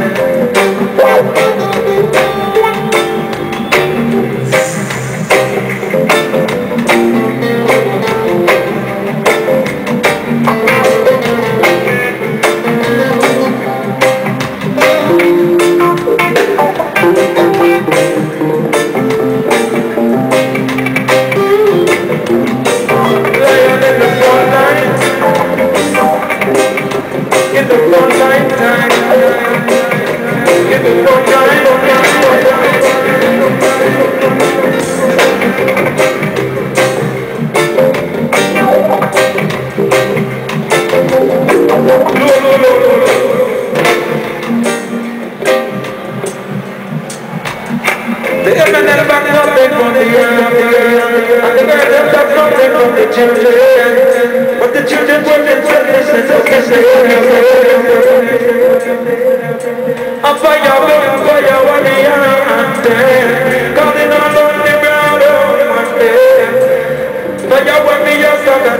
Thank of the children, but the children were the children, so can they A fire, a fire, one day, and then, calling on the ground, one day, fire, one day, a fire,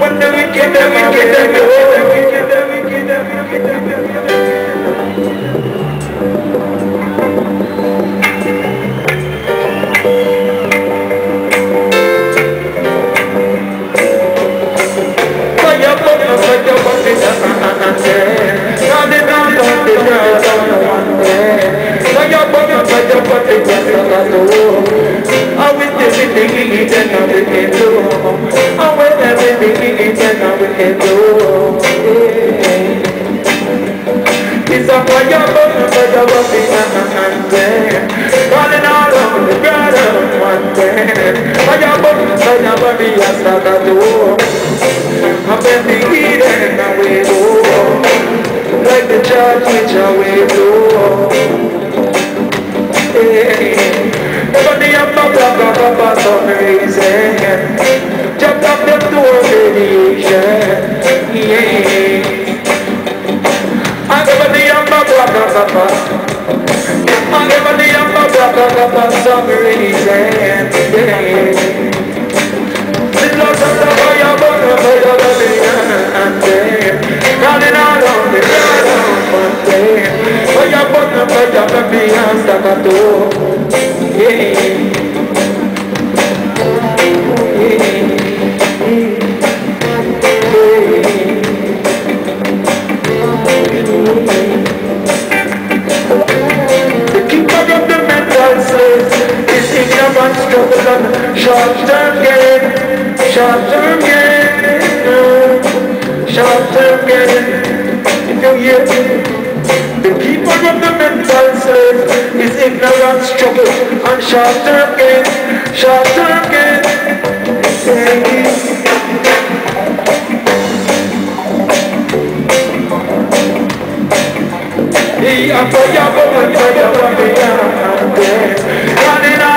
when the wicked, the wicked, the wicked, the wicked, the wicked, the wicked, the wicked, It's a boy, your boy, so the world a hunter. Running all over the ground, I'm hunting. Boy, a. I'm bending here, and I will go. Like the judge, which I will do. Hey, everybody, I'm not black, I'm not. Jump up radiation. I never need a mother, but I'm sorry, yeah, yeah. short-term gain, short-term gain, short-term gain. If you hear the people of the mental self is ignorant, struggle, and short-term gain, short-term gain. He a fire, fire, fire, fire, fire, fire.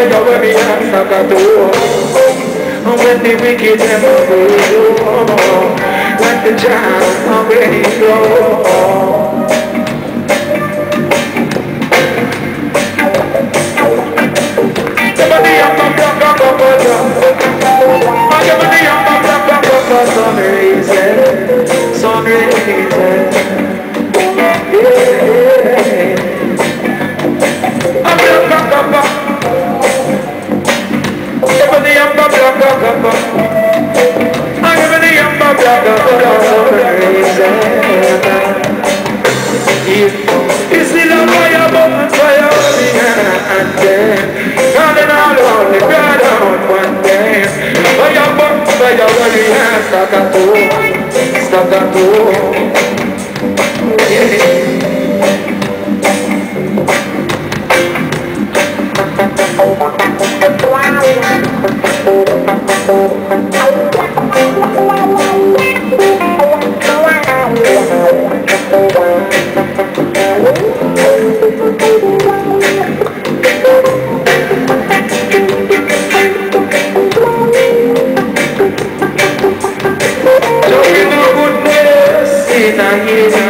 where the worry and suck a door. When the wicked them a go, when the child go. legal da minha escacatou, escacatou Sita Giri